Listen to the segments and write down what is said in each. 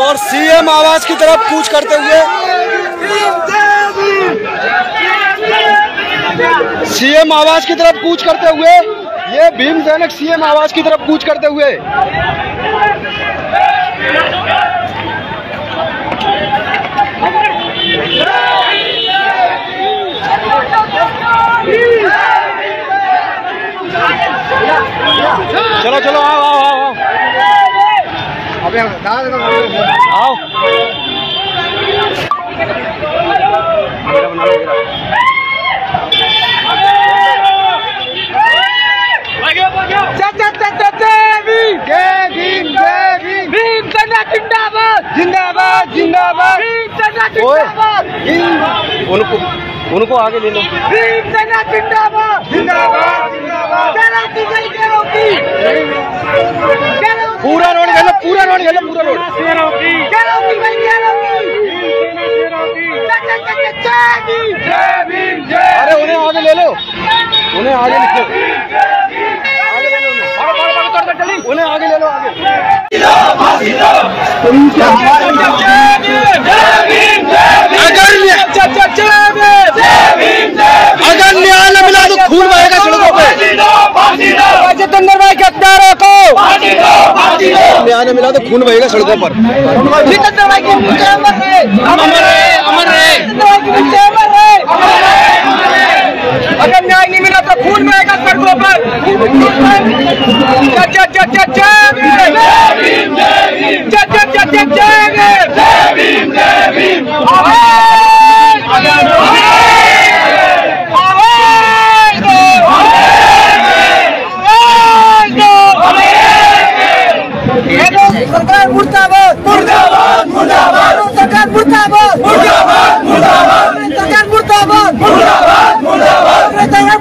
और सीएम आवास की तरफ़ कूच करते हुए। सीएम आवास की तरफ़ कूच करते हुए, ये भीम सैनिक सीएम आवास की तरफ़ कूच करते हुए। चलो चलो आओ आओ आओ। आओ। आओ जिंदाबाद। जिंदाबाद उनको उनको आगे ले लो। जिंदाबाद। जिंदाबाद पूरा रोड घेलो पूरा रोड घेलो पूरा रोड अरे, उन्हें आगे ले लो। उन्हें आगे ले लो। आगे उन्हें। आगे ले लो, आगे। अगर न्याय न मिला तो खून बहेगा सड़कों पे जितेंद्र भाई के हत्यारों को न्याय न मिला तो खून बहेगा सड़कों पर। अगर न्याय नहीं मिला तो खून बहेगा सड़कों पर। जय जय जय जय जय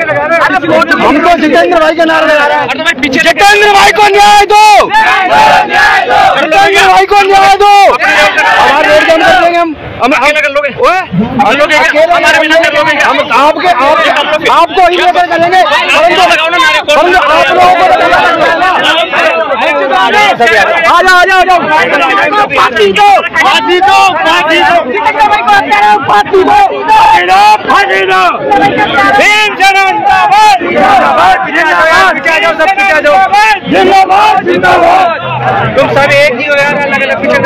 हमको जितेंद्र भाई का नारा लगा रहा है। जितेंद्र भाई को न्याय दो। जितेंद्र भाई को न्याय दो। हमारे रोड कर देंगे हम। हम आपके आप आपको ही लेकर परंतु आप लोगों को आ जाओ आ जाओ पार्टी दो पार्टी दो पार्टी दो। पार्टी दो पार्टी दो पार्टी दो भीम जिंदाबाद जिंदाबाद। जिंदाबाद क्या जाओ सब क्या जाओ जिंदाबाद जिंदाबाद। तुम सब एक ही हो यार अलग अलग पीछे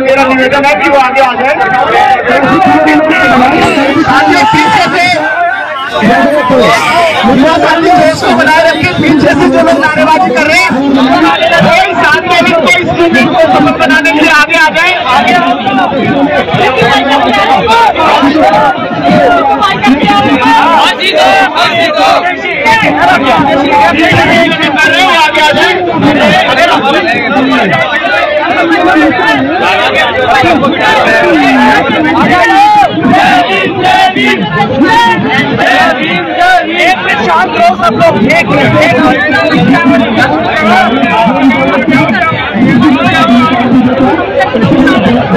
मेरा निवेदन है कि वो आगे आ जाए मुद्रा गांधी देश को बनाए रखे पीछे से जो लोग नारेबाजी कर रहे हैं को सफल बनाने के लिए आगे आ जाए आगे हो एक मिनट शांत रहो सब लोग एक हम